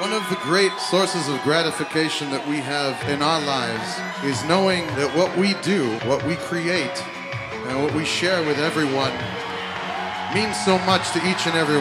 One of the great sources of gratification that we have in our lives is knowing that what we do, what we create, and what we share with everyone means so much to each and every